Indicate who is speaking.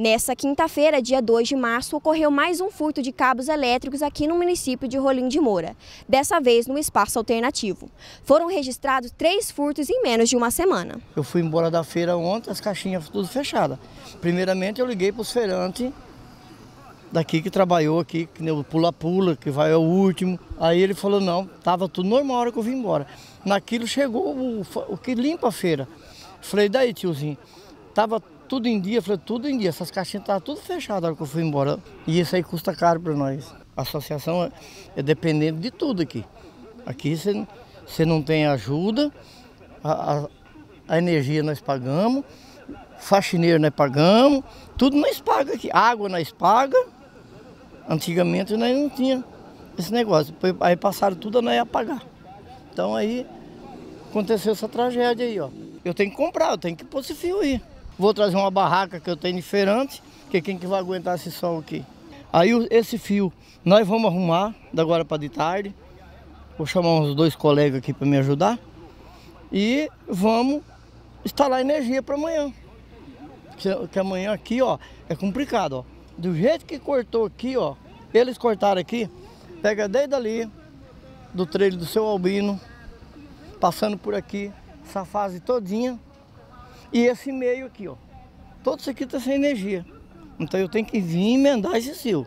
Speaker 1: Nessa quinta-feira, dia 2 de março, ocorreu mais um furto de cabos elétricos aqui no município de Rolim de Moura, dessa vez no espaço alternativo. Foram registrados três furtos em menos de uma semana.
Speaker 2: Eu fui embora da feira ontem, as caixinhas tudo fechadas. Primeiramente eu liguei para os feirantes daqui que trabalhou aqui, que o pula-pula, que vai ao último. Aí ele falou, não, estava tudo normal a hora que eu vim embora. Naquilo chegou o, o que limpa a feira. Falei, daí tiozinho, tava tudo em dia, falei, tudo em dia, essas caixinhas estavam tudo fechadas na hora que eu fui embora. E isso aí custa caro para nós. A associação é, é dependente de tudo aqui. Aqui você, não tem ajuda, a, a, a energia nós pagamos, faxineiro nós pagamos, tudo nós pagamos aqui. Água nós pagamos. Antigamente nós não tinha esse negócio. Aí passaram tudo a nós a pagar. Então aí aconteceu essa tragédia aí, ó. Eu tenho que comprar, eu tenho que pôr esse fio aí. Vou trazer uma barraca que eu tenho de feirante, que quem que vai aguentar esse sol aqui? Aí esse fio nós vamos arrumar da agora para de tarde. Vou chamar uns dois colegas aqui para me ajudar. E vamos instalar energia para amanhã. Que, amanhã aqui, ó, é complicado, ó. Do jeito que cortou aqui, ó, eles cortaram aqui, pega desde ali, do trilho do seu Albino, passando por aqui, essa fase todinha, e esse meio aqui, ó. Todo isso aqui está sem energia. Então eu tenho que vir emendar esse cio.